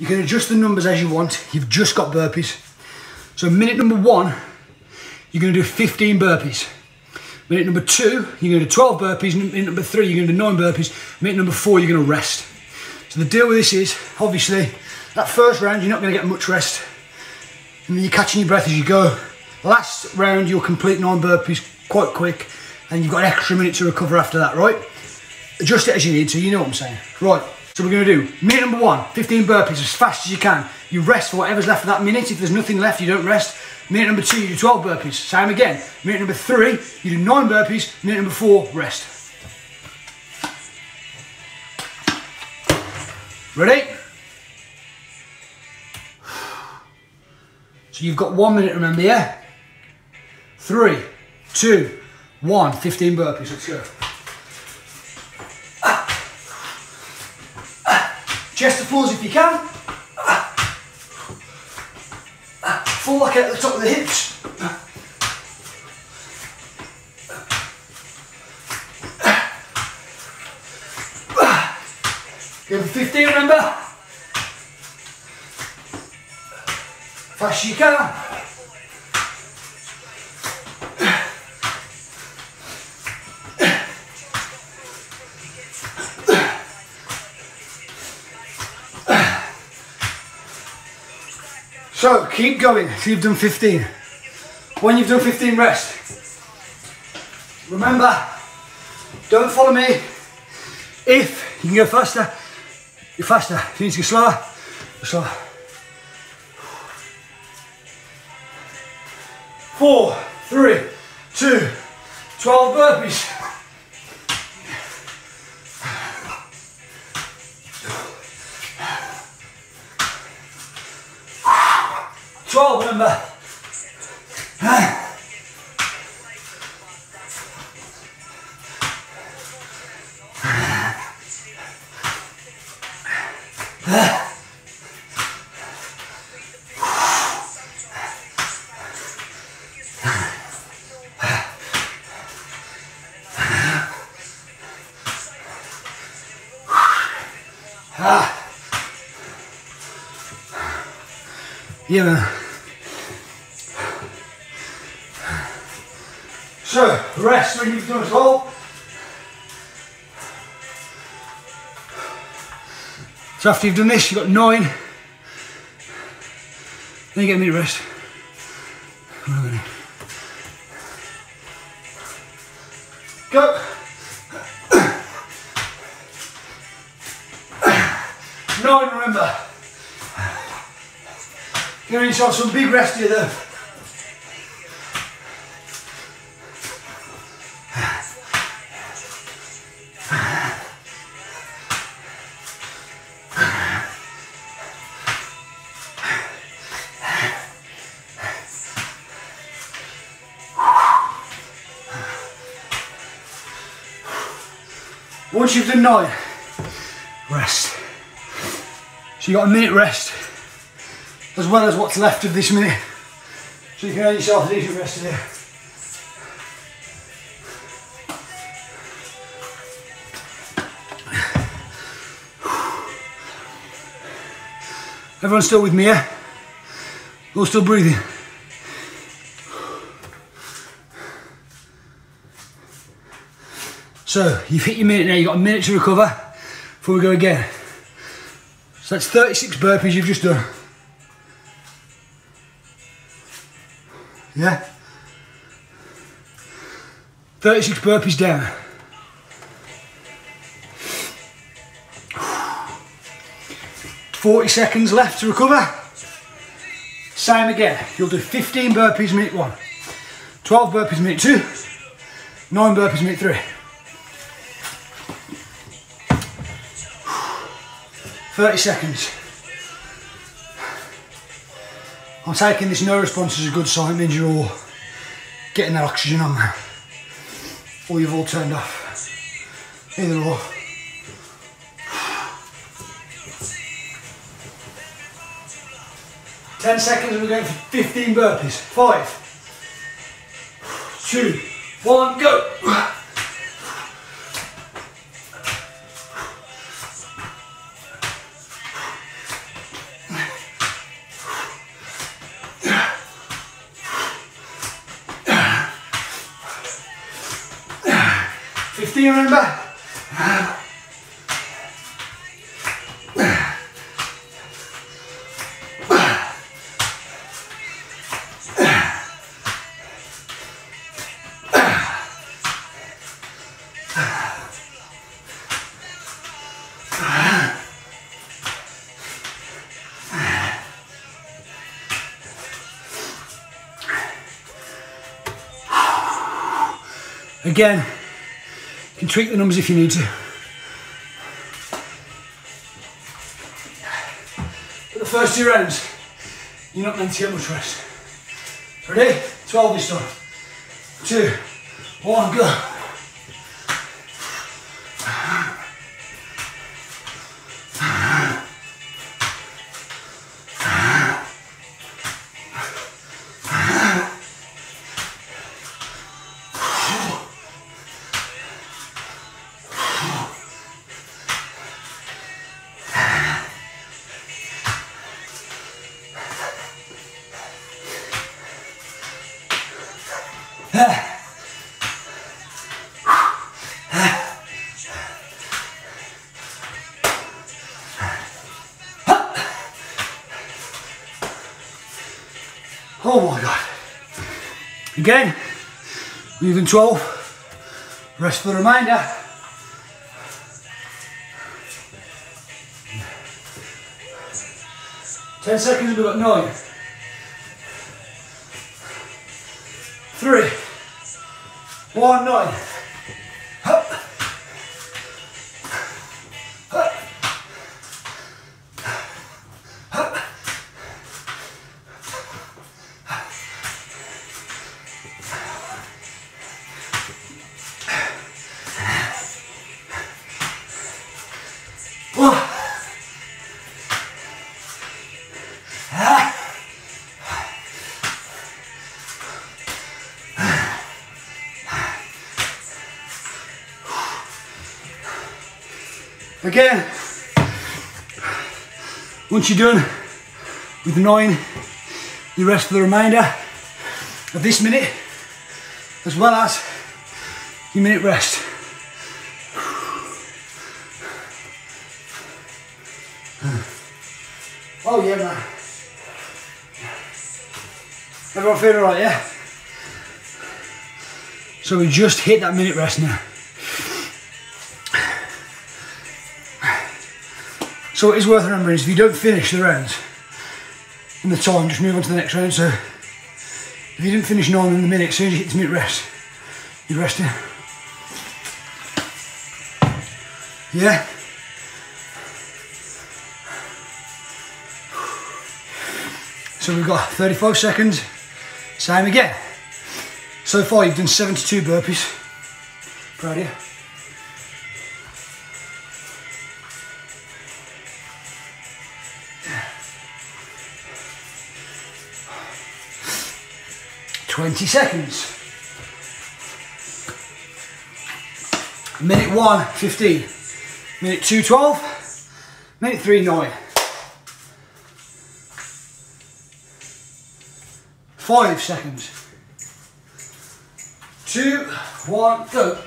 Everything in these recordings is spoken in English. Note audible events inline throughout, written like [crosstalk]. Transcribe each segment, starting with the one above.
You can adjust the numbers as you want. You've just got burpees. So minute number one, you're gonna do 15 burpees. Minute number two, you're gonna do 12 burpees. Minute number three, you're gonna do nine burpees. Minute number four, you're gonna rest. So the deal with this is, obviously, that first round, you're not gonna get much rest. And then you're catching your breath as you go. Last round, you'll complete nine burpees quite quick, and you've got an extra minute to recover after that, right? Adjust it as you need to, you know what I'm saying. Right, so we're gonna do minute number one, 15 burpees as fast as you can. You rest for whatever's left of that minute. If there's nothing left, you don't rest. Minute number two, you do 12 burpees. Same again. Minute number three, you do nine burpees. Minute number four, rest. Ready? [sighs] So you've got one minute, remember, yeah? Three, two, one. 15 burpees, let's go. Chest to floors if you can. Full back at the top of the hips. Give for 15, remember? Fast as you can. So keep going till you've done 15. When you've done 15, rest. Remember, don't follow me. If you can go faster, you're faster. If you need to go slower, go slower. Four, three, two, 12 burpees. Twelve, remember. Yeah, man. So, rest when you've done it all. So after you've done this, you've got nine. Then you get a minute rest. Go. [coughs] Nine, remember. Give yourself some big rest here though. Once you've done nine, rest. So you got a minute rest, as well as what's left of this minute. So you can earn yourself a decent rest here. Everyone still with me, yeah? All still breathing? So you've hit your minute now, you've got a minute to recover before we go again. So that's 36 burpees you've just done. Yeah? 36 burpees down. Forty seconds left to recover. Same again. You'll do 15 burpees minute one, 12 burpees minute two, nine burpees minute three. 30 seconds. I'm taking this no response as a good sign, it means you're all getting that oxygen on now. Or you've all turned off. Either or. Ten seconds and we're going for 15 burpees. Five, two, one, go. 15, remember? Again, you can tweak the numbers if you need to. For the first two rounds, you're not meant to get much rest. Ready? 12 this time. Two, one, go. Oh my God. Again, moving 12, rest for the remainder. Ten seconds, we've got nine. Three, one, nine. Again, once you're done with nine, you rest for the remainder of this minute, as well as your minute rest. Oh yeah, man. Everyone feeling alright, yeah? So we just hit that minute rest now. So it is worth remembering is if you don't finish the rounds in the time, just move on to the next round. So if you didn't finish nine in the minute, as soon as you hit the minute rest, you're resting. Yeah? So we've got 35 seconds, same again. So far you've done 72 burpees. Proud of you. 20 seconds. Minute one, 15. Minute two, 12. Minute three, nine. Five seconds. Two, one, go.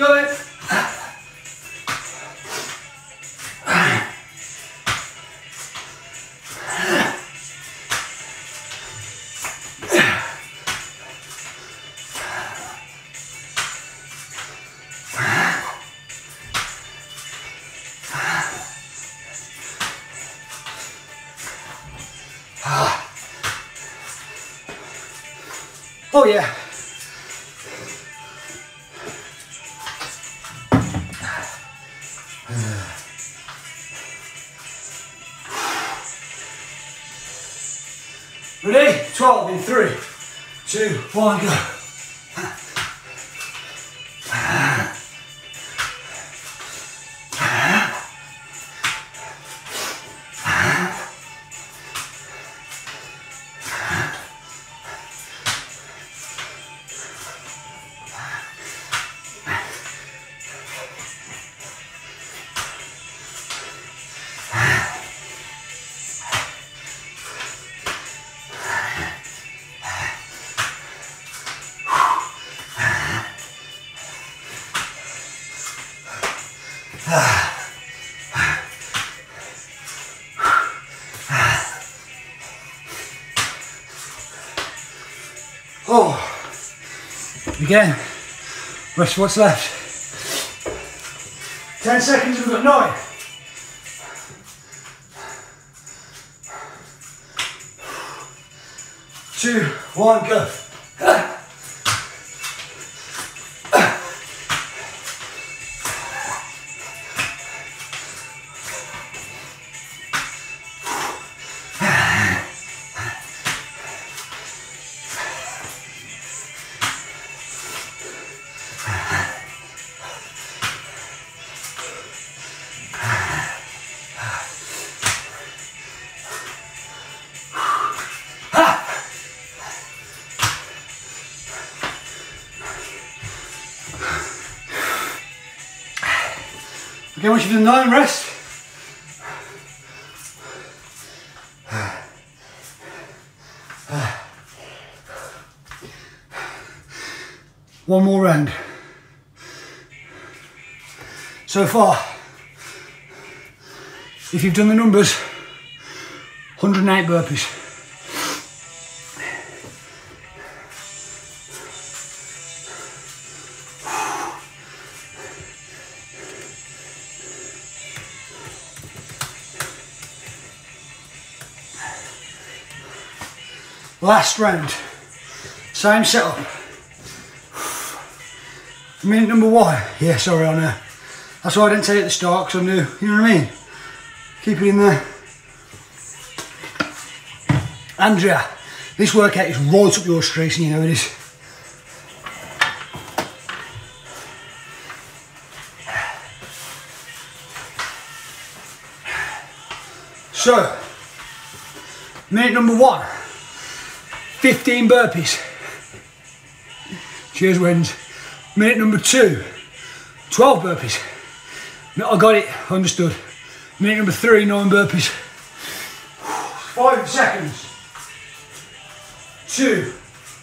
Keep going. Oh yeah. 12 in three, two, one, go. [sighs] Oh, again, rest what's left. 10 seconds, we've got nine. Two, one, go. Okay, once you've done nine, rest. One more round. So far, if you've done the numbers, 108 burpees. Last round, same setup. [sighs] Minute number one, yeah, sorry on there. That's why I didn't say it at the start, because I knew, you know what I mean? Keep it in there. Andrea, this workout is right up your street, and you know it is. [sighs] So, minute number one. 15 burpees. Cheers, wins. Minute number two, 12 burpees. I got it, understood. Minute number three, nine burpees. Five seconds. Two,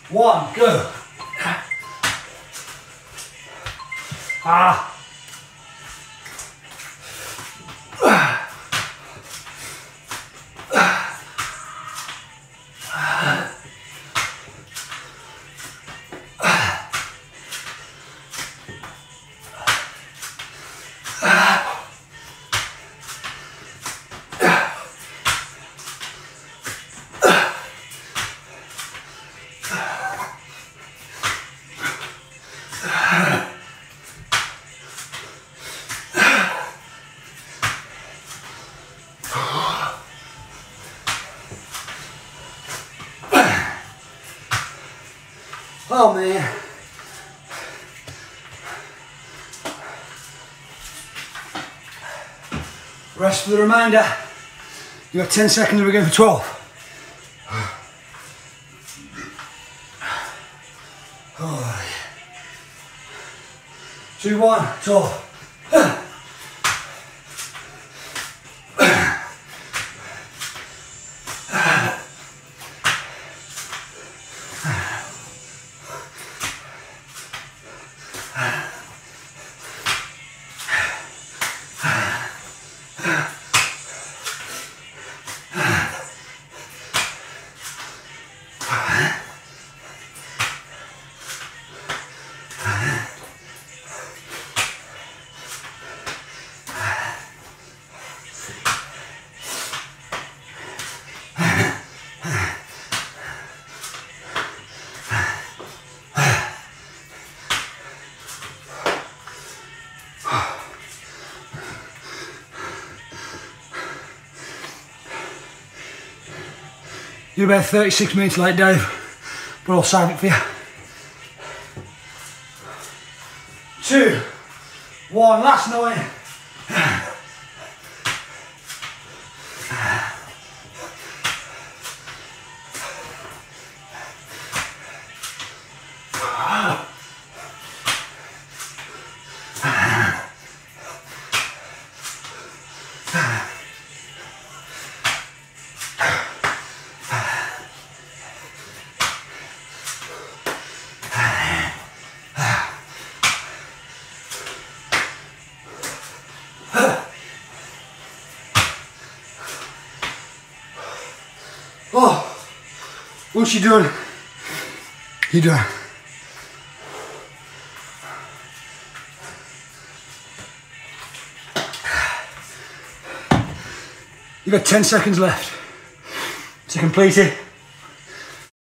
one, go. Ah. Oh man. Rest for the remainder. You got 10 seconds, we're going for 12. Oh, yeah. Two, one, 12. You're about 36 minutes late, Dave, but I'll save it for you. Two, one, last nine. Oh, once you're done, you're done. You've got 10 seconds left to complete it.